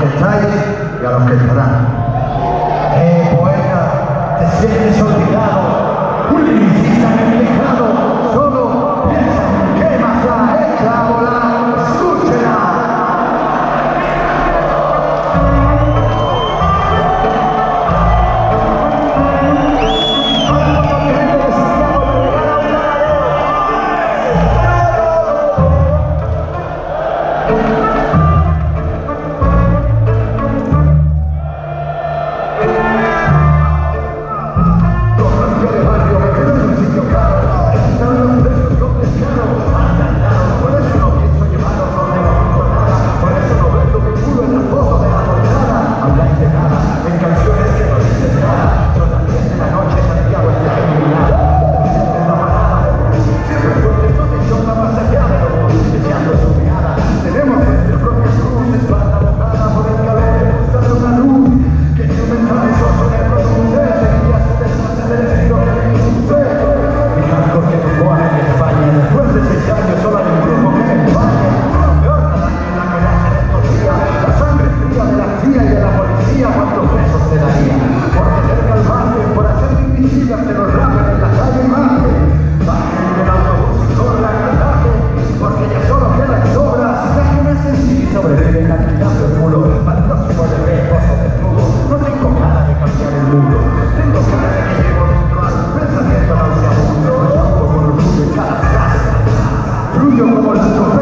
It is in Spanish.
que estáis y a los que estarán. Campeão, pode se